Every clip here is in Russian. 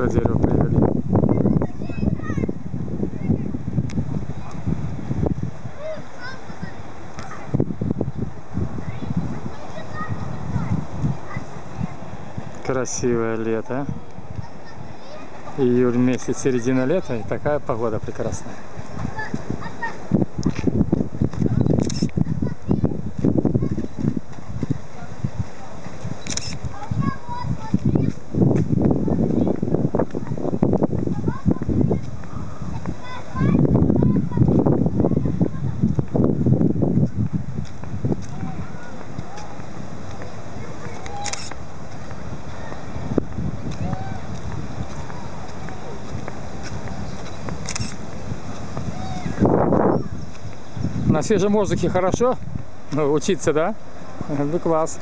это дерево привели. Красивое лето. Июль месяц, середина лета, и такая погода прекрасная. На свежем воздухе хорошо? Ну, учиться, да? Ну, класс.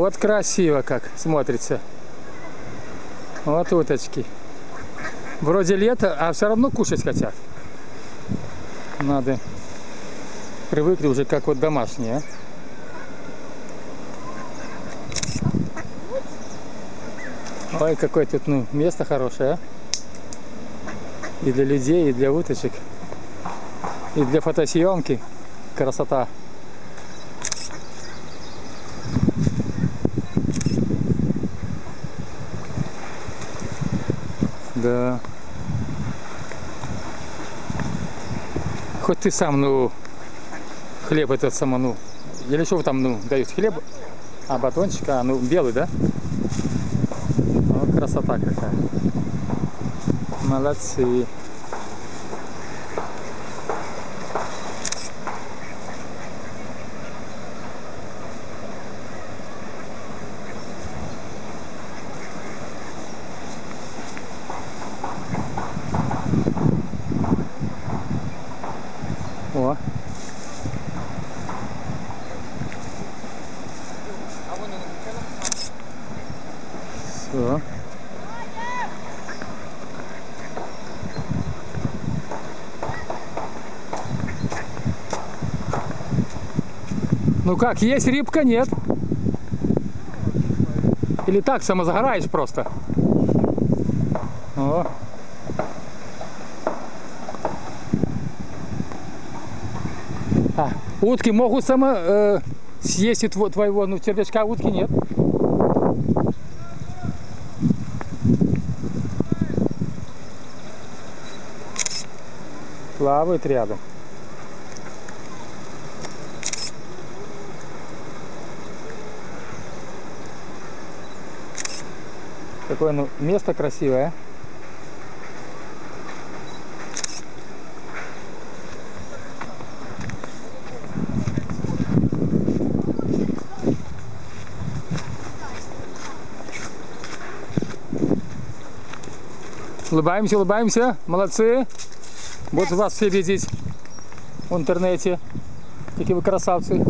Вот красиво как смотрится. Вот уточки. Вроде лето, а все равно кушать хотят. Надо. Привыкли уже как вот домашние. а. Ой, какое тут ну, место хорошее, а? И для людей, и для уточек, и для фотосъемки. Красота. Да. Хоть ты сам, ну, хлеб этот сама, ну, или что там, ну, дают хлеб, а батончик, а, ну, белый, да? Вот красота какая. Молодцы. Ну как, есть рыбка, нет? Или так самозагораешь просто? О. А, утки могут само э, съесть и тво- твоего, ну червячка утки нет. Плавают рядом. Какое ну, место красивое. Улыбаемся, улыбаемся. Молодцы. Вот вас все видеть в интернете. Какие вы красавцы.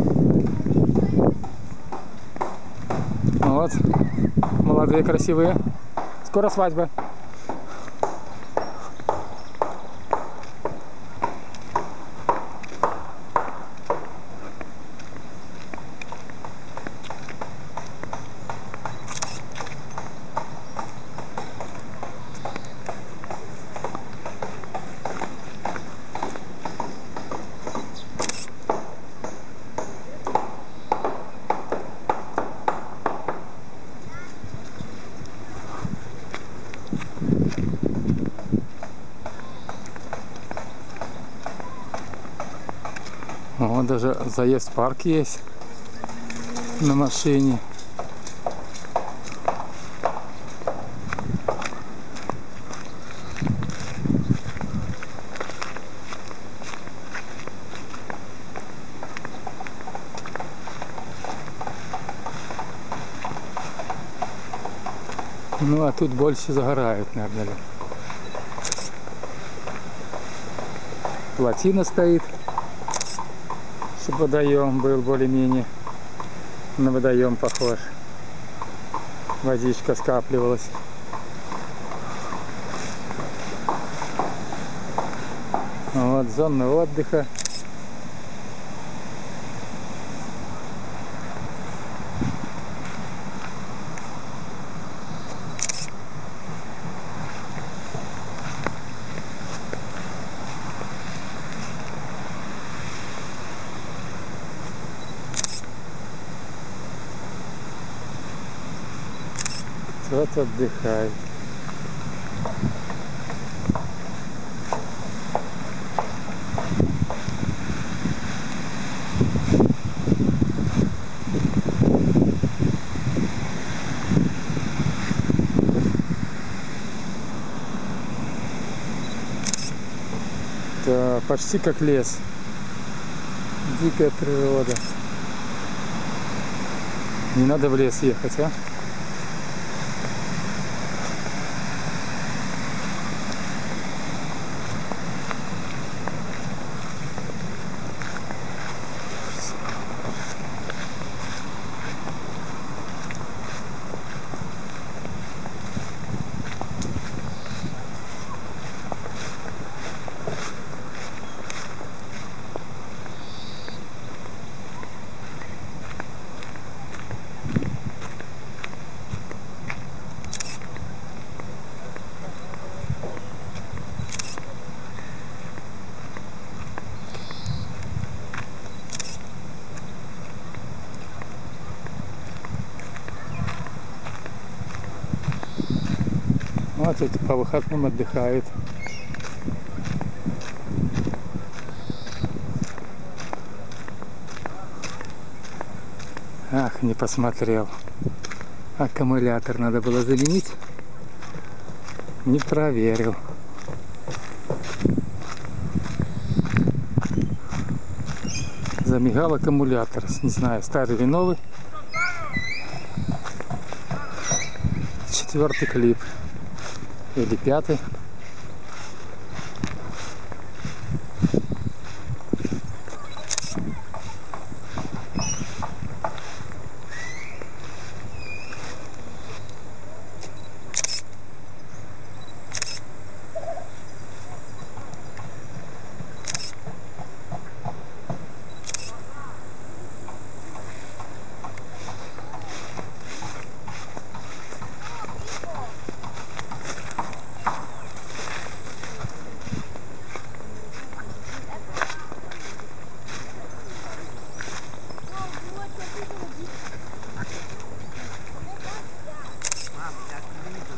Вот. Молодые, красивые. Skoro svadba? Вот даже заезд в парк есть на машине. Ну а тут больше загорают, наверное. Плотина стоит чтобы водоем был более-менее на водоем похож. Водичка скапливалась. Вот зона отдыха. Тот отдыхает. Да, почти как лес. Дикая природа. Не надо в лес ехать, а? Вот тут по выходным отдыхают. Ах, не посмотрел. Аккумулятор надо было заменить. Не проверил. Замигал аккумулятор. Не знаю, старый или новый. Четвертый клип. Или пятый.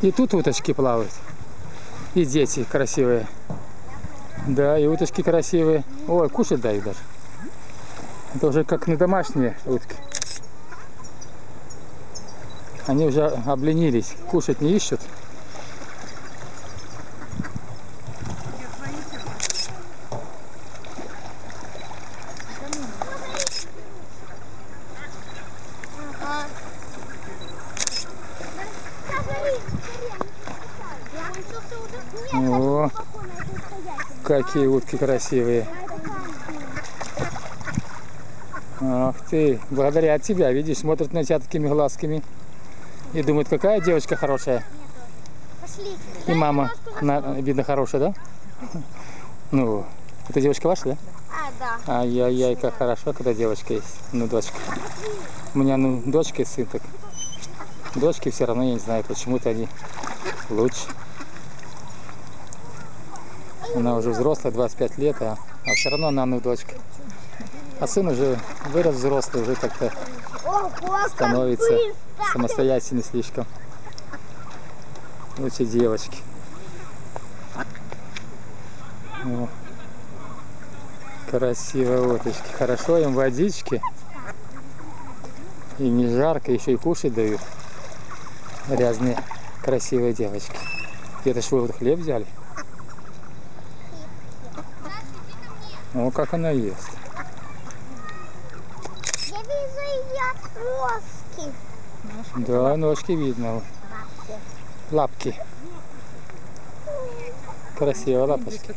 И тут уточки плавают. И дети красивые. Да, и уточки красивые. Ой, кушать дают даже. Это уже как не домашние утки. Они уже обленились, кушать не ищут. О, какие утки красивые. Ах ты, благодаря тебя, видишь, смотрят на тебя такими глазками. И думают, какая девочка хорошая. И мама, на- видно, хорошая, да? Ну, это девочка ваша, да? А, да. Ай-яй-яй, как хорошо, когда девочка есть. Ну, дочка. У меня, ну, дочка и сын так. Дочки все равно, я не знаю, почему-то они лучше. Она уже взрослая, 25 лет, а, а все равно она, ну, дочка. А сын уже вырос взрослый, уже как-то становится самостоятельный слишком. Лучше девочки. О, красивые уточки. Хорошо им водички. И не жарко, еще и кушать дают. Грязные, красивые девочки. Это ж вот хлеб взяли? О, как она ест. Я вижу ее ножки. Да, ножки видно. Бабки. лапки. Красиво лапочки.